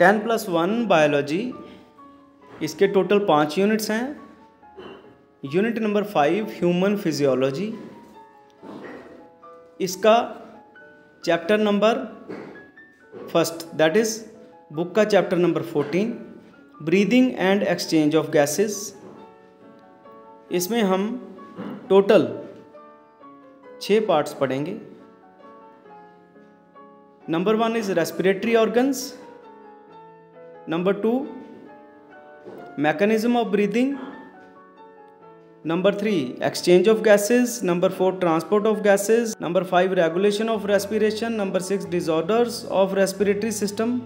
Ten plus one biology, इसके total पाँच units हैं। Unit number five, human physiology. इसका chapter number first that is book का chapter number fourteen breathing and exchange of gases इसमें हम total छः parts पढ़ेंगे। Number one is respiratory organs number two mechanism of breathing number three exchange of gases number four transport of gases number five regulation of respiration number six disorders of respiratory system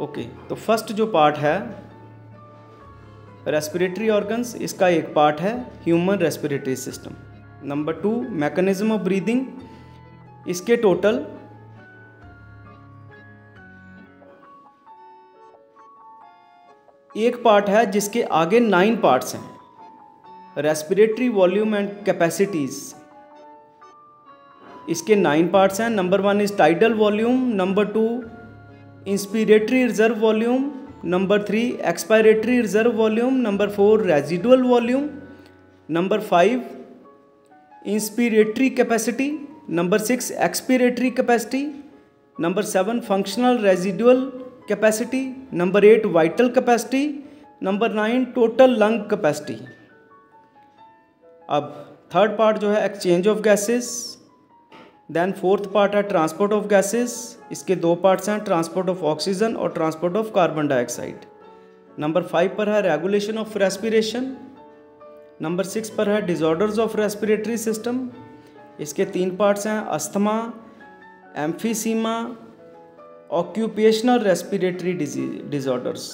okay तो first जो part है respiratory organs इसका एक part है human respiratory system number two mechanism of breathing इसके total एक part है जिसके आगे नाइन पार्ट्स हैं। रेस्पिरेटरी वॉल्यूम एंड कैपेसिटीज इसके नाइन पार्ट्स हैं। Number one is tidal volume number two inspiratory reserve volume number three expiratory reserve volume number four residual volume number five inspiratory capacity number six expiratory capacity number seven functional residual capacity number eight vital capacity number nine total lung capacity अब third part जो है exchange of gases then fourth part है transport of gases इसके दो parts हैं transport of oxygen और transport of carbon dioxide number five पर है regulation of respiration number six पर है डिजॉर्डर्स ऑफ़ रेस्पिरेटरी सिस्टम इसके तीन पार्ट्स हैं asthma emphysema occupational respiratory disorders